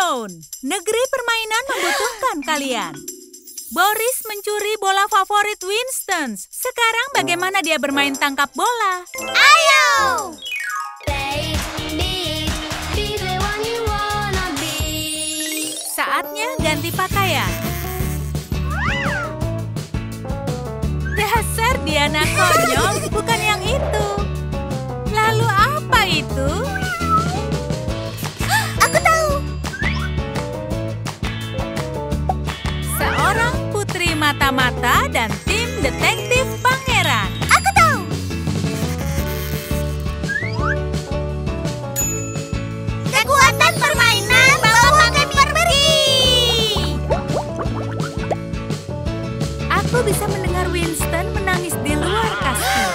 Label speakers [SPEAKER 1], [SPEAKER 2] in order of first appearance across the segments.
[SPEAKER 1] Zone. Negeri permainan membutuhkan kalian. Boris mencuri bola favorit Winston. Sekarang bagaimana dia bermain tangkap bola?
[SPEAKER 2] Ayo!
[SPEAKER 1] Saatnya ganti pakaian. Dasar Diana konyol, bukan yang itu. Mata-mata dan tim detektif pangeran.
[SPEAKER 2] Aku tahu. Kekuatan permainan bawa kami pergi.
[SPEAKER 1] Aku bisa mendengar Winston menangis di luar kastil.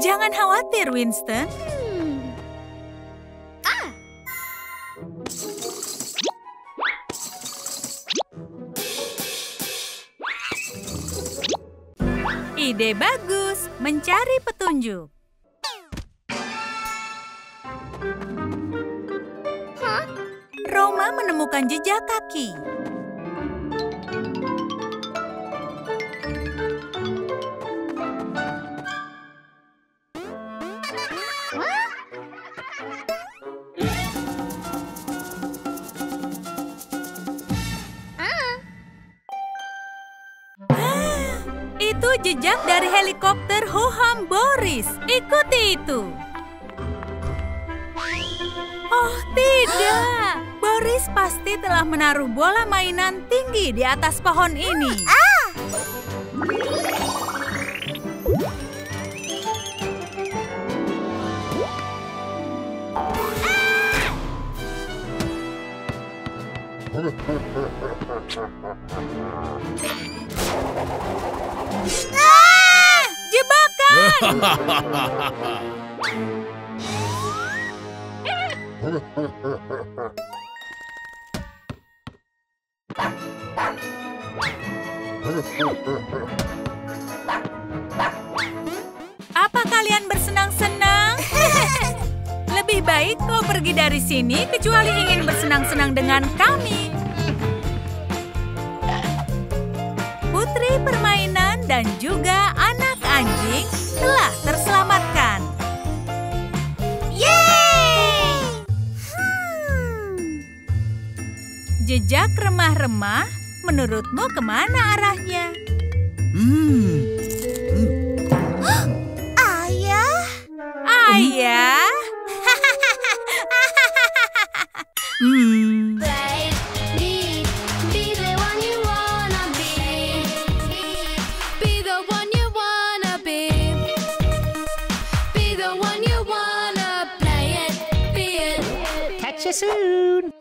[SPEAKER 1] Jangan khawatir, Winston. Ide bagus, mencari petunjuk. Roma menemukan jejak kaki. Itu jejak dari helikopter Hoham Boris. Ikuti itu. Oh, tidak. Boris pasti telah menaruh bola mainan tinggi di atas pohon ini. Ah, jebakan! Apa kalian bersenang-senang? Lebih baik kau pergi dari sini kecuali ingin bersenang-senang dengan kami. Putri permainan dan juga anak anjing telah terselamatkan.
[SPEAKER 2] Yeay! Hmm.
[SPEAKER 1] Jejak remah-remah, menurutmu ke mana arahnya?
[SPEAKER 3] Hmm,
[SPEAKER 2] Ayah?
[SPEAKER 1] Ayah? hmm.
[SPEAKER 3] you soon.